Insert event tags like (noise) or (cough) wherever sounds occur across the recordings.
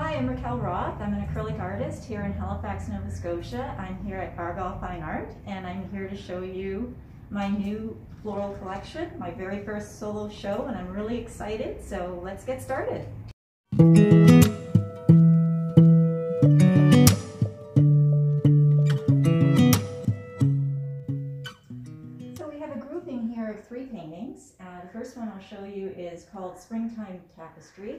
Hi, I'm Raquel Roth. I'm an acrylic artist here in Halifax, Nova Scotia. I'm here at Argyle Fine Art and I'm here to show you my new floral collection, my very first solo show and I'm really excited, so let's get started. So we have a grouping here of three paintings. Uh, the first one I'll show you is called Springtime Tapestry.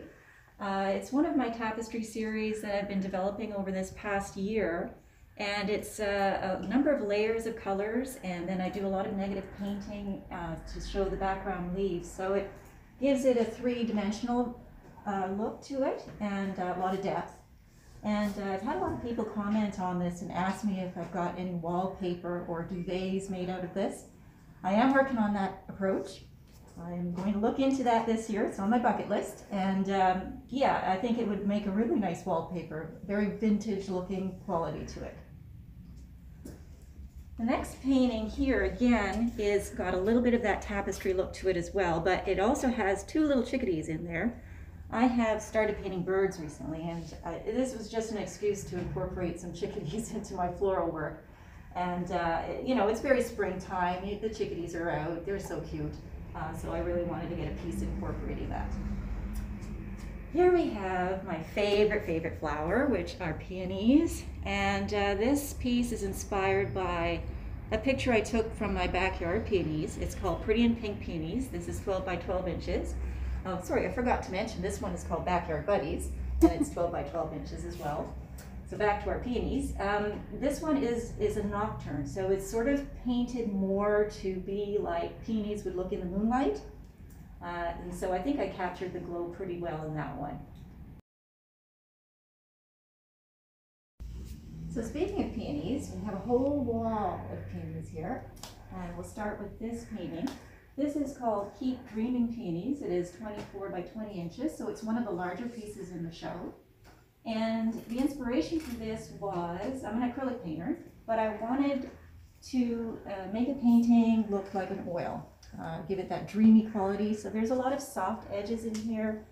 Uh, it's one of my tapestry series that I've been developing over this past year. And it's uh, a number of layers of colors, and then I do a lot of negative painting uh, to show the background leaves. So it gives it a three-dimensional uh, look to it and a lot of depth. And uh, I've had a lot of people comment on this and ask me if I've got any wallpaper or duvets made out of this. I am working on that approach. I'm going to look into that this year. It's on my bucket list. And um, yeah, I think it would make a really nice wallpaper. Very vintage looking quality to it. The next painting here again is got a little bit of that tapestry look to it as well, but it also has two little chickadees in there. I have started painting birds recently and uh, this was just an excuse to incorporate some chickadees (laughs) into my floral work. And uh, you know, it's very springtime, the chickadees are out, they're so cute. Uh, so I really wanted to get a piece incorporating that. Here we have my favorite, favorite flower, which are peonies. And uh, this piece is inspired by a picture I took from my backyard peonies. It's called Pretty in Pink Peonies. This is 12 by 12 inches. Oh, sorry, I forgot to mention this one is called Backyard Buddies, and it's 12 by 12 inches as well. So back to our peonies. Um, this one is, is a nocturne, so it's sort of painted more to be like peonies would look in the moonlight. Uh, and so I think I captured the glow pretty well in that one. So speaking of peonies, we have a whole wall of peonies here. And we'll start with this painting. This is called Keep Dreaming Peonies. It is 24 by 20 inches, so it's one of the larger pieces in the show. And the inspiration for this was, I'm an acrylic painter, but I wanted to uh, make a painting look like an oil uh, give it that dreamy quality. So there's a lot of soft edges in here,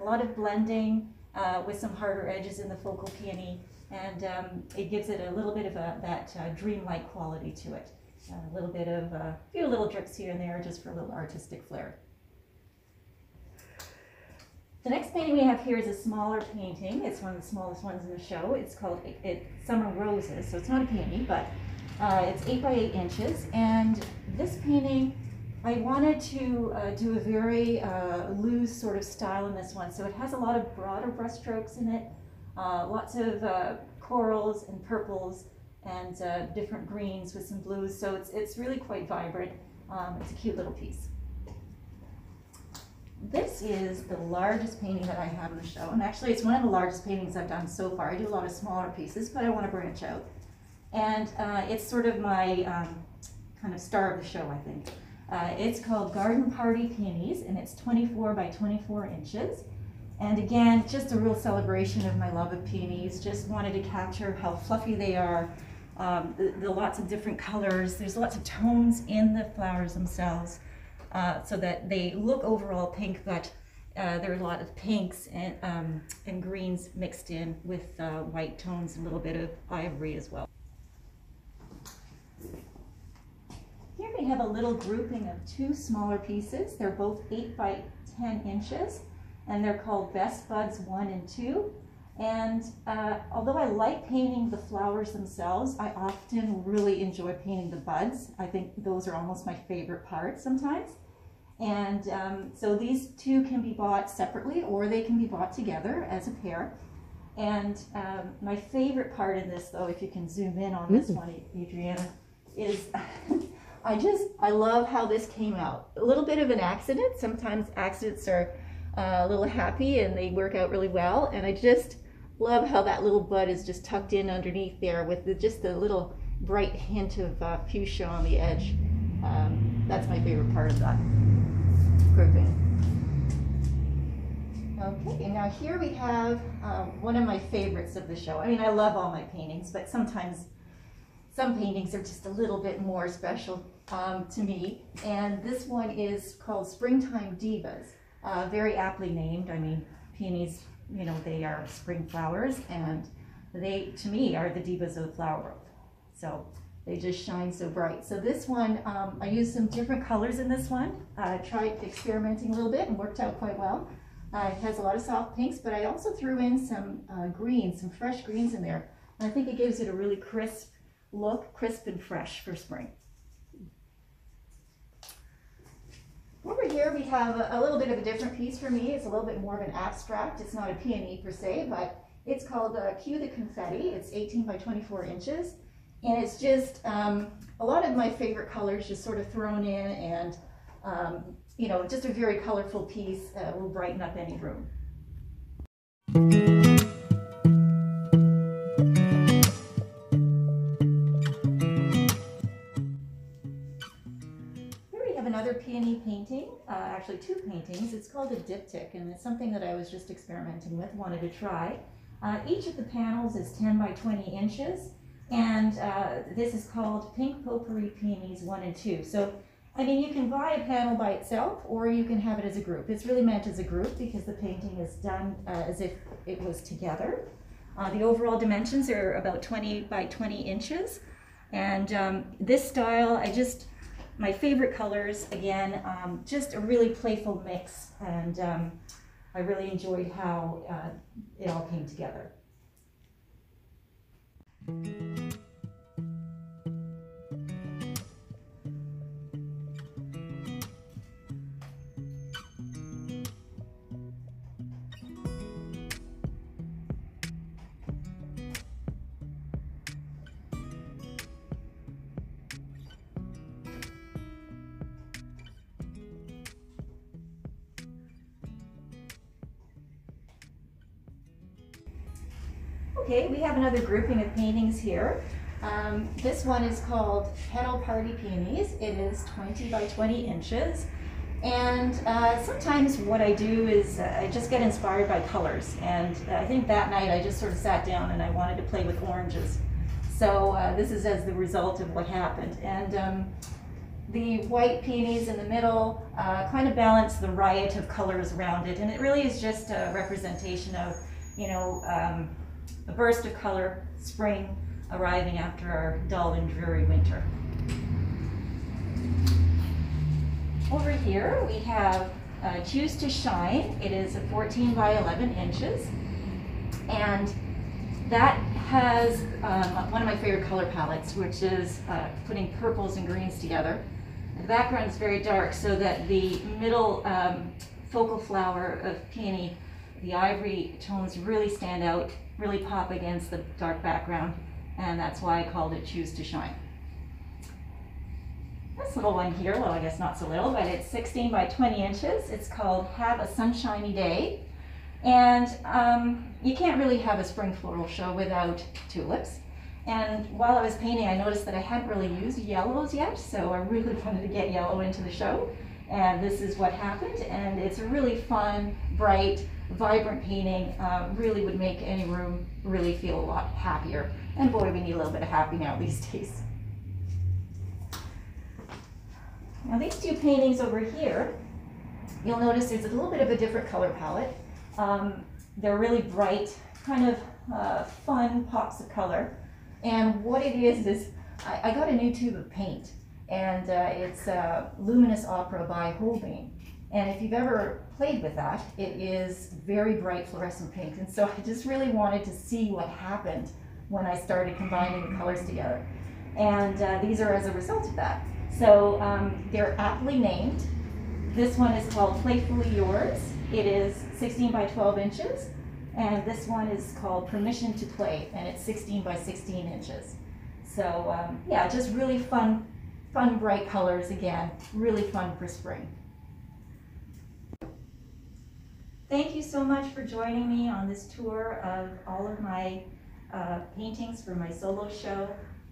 a lot of blending uh, with some harder edges in the focal peony, and um, it gives it a little bit of a, that uh, dreamlike quality to it. A little bit of uh, a few little drips here and there just for a little artistic flair. The next painting we have here is a smaller painting. It's one of the smallest ones in the show. It's called it, it Summer Roses. So it's not a painting, but uh, it's 8 by 8 inches. And this painting I wanted to uh, do a very uh, loose sort of style in this one. So it has a lot of broader brushstrokes in it, uh, lots of uh, corals and purples and uh, different greens with some blues. So it's, it's really quite vibrant. Um, it's a cute little piece. This is the largest painting that I have in the show. And actually it's one of the largest paintings I've done so far. I do a lot of smaller pieces, but I want to branch out. And uh, it's sort of my um, kind of star of the show, I think. Uh, it's called Garden Party Peonies and it's 24 by 24 inches. And again, just a real celebration of my love of peonies. Just wanted to capture how fluffy they are, um, the, the, lots of different colors. There's lots of tones in the flowers themselves uh, so that they look overall pink, but uh, there are a lot of pinks and, um, and greens mixed in with uh, white tones, a little bit of ivory as well. Here we have a little grouping of two smaller pieces. They're both 8 by 10 inches, and they're called Best Buds 1 and 2. And uh, although I like painting the flowers themselves, I often really enjoy painting the buds. I think those are almost my favorite part sometimes. And um, so these two can be bought separately or they can be bought together as a pair. And um, my favorite part in this, though, if you can zoom in on this one, Adriana, is (laughs) I just, I love how this came out. A little bit of an accident. Sometimes accidents are uh, a little happy and they work out really well. And I just love how that little bud is just tucked in underneath there with the, just a little bright hint of uh, fuchsia on the edge. Um, that's my favorite part of that grouping. Okay, now here we have um, one of my favorites of the show. I mean, I love all my paintings, but sometimes some paintings are just a little bit more special um, to me. And this one is called Springtime Divas, uh, very aptly named. I mean, peonies you know, they are spring flowers and they, to me, are the divas of the flower world. So they just shine so bright. So this one, um, I used some different colors in this one. I tried experimenting a little bit and worked out quite well. Uh, it has a lot of soft pinks, but I also threw in some uh, greens, some fresh greens in there. And I think it gives it a really crisp look, crisp and fresh for spring. Over here we have a, a, little bit of a different piece for me. It's a little bit more of an abstract. It's not a peony per se, but it's called uh, Cue the Confetti. It's 18 by 24 inches. And it's just um, a lot of my favorite colors just sort of thrown in and, um, you know, just a very colorful piece uh, will brighten up any room. Here we have another peony painting, uh, actually two paintings. It's called a diptych, and it's something that I was just experimenting with, wanted to try. Uh, each of the panels is 10 by 20 inches, and uh, this is called Pink Potpourri Peonies 1 and 2. So, I mean, you can buy a panel by itself, or you can have it as a group. It's really meant as a group because the painting is done uh, as if it was together. Uh, the overall dimensions are about 20 by 20 inches. And um, this style, I just, my favorite colors, again, um, just a really playful mix, and um, I really enjoyed how uh, it all came together. Música Okay, we have another grouping of paintings here. Um, this one is called Petal Party Peonies. It is 20 by 20 inches. And uh, sometimes what I do is uh, I just get inspired by colors. And uh, I think that night I just sort of sat down and I wanted to play with oranges. So uh, this is as the result of what happened. And um, the white peonies in the middle uh, kind of balance the riot of colors around it. And it really is just a representation of, you know, um, a burst of color, spring arriving after our dull and dreary winter. Over here we have uh, Choose to Shine. It is a 14 by 11 inches. And that has um, one of my favorite color palettes, which is uh, putting purples and greens together. The background is very dark so that the middle um, focal flower of peony, the ivory tones really stand out really pop against the dark background, and that's why I called it Choose to Shine. This little one here, well I guess not so little, but it's 16 by 20 inches. It's called Have a Sunshiny Day. And um, you can't really have a spring floral show without tulips. And while I was painting, I noticed that I hadn't really used yellows yet, so I really (laughs) wanted to get yellow into the show. And this is what happened, and it's a really fun, bright, vibrant painting uh, really would make any room really feel a lot happier. And boy, we need a little bit of happy now these (laughs) days. Now these two paintings over here, you'll notice there's a little bit of a different color palette. Um, they're really bright, kind of uh, fun pops of color. And what it is, is I, I got a new tube of paint and uh, it's uh, Luminous Opera by Holbein. And if you've ever played with that, it is very bright fluorescent pink. And so I just really wanted to see what happened when I started combining the colors together. And uh, these are as a result of that. So um, they're aptly named. This one is called Playfully Yours. It is 16 by 12 inches. And this one is called Permission to Play, and it's 16 by 16 inches. So um, yeah, just really fun, fun bright colors again, really fun for spring. Thank you so much for joining me on this tour of all of my uh, paintings for my solo show.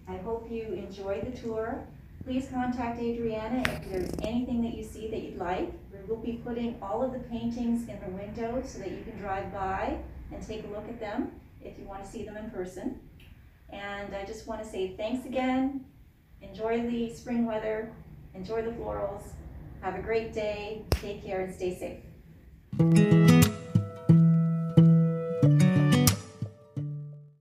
I hope you enjoy the tour. Please contact Adriana if there's anything that you see that you'd like. We will be putting all of the paintings in the window so that you can drive by and take a look at them if you want to see them in person. And I just want to say thanks again. Enjoy the spring weather. Enjoy the florals. Have a great day. Take care and stay safe.